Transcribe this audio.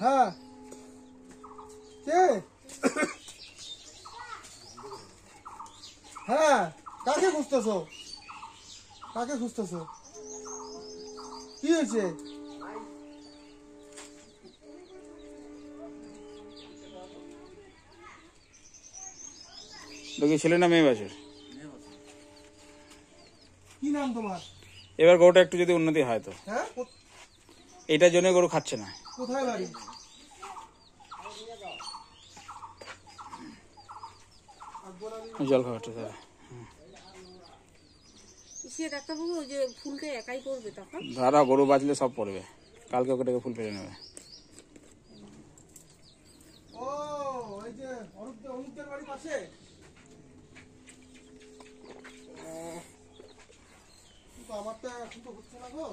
হ্যাঁ। কে? হ্যাঁ কাকে খুঁজতেছো? কাকে খুঁজতেছো? কি হয়েছে? ছেলে না মেয়ে বাছুর কি নাম তোমার? এবার গরুটা একটু যদি উন্নতি হয় তো। হ্যাঁ? এটার জন্য গরু খাচ্ছে না। কোথায় বাড়ি? জল খাওয়াটা দাদা গরু বাঁচলে সব পড়বে। কালকে ওকে ডেকে ফুল ফেলে নেবে। ও ওই যে অরূপদের বাড়ির পাশে। আমার তো এখন তো হচ্ছে না গো।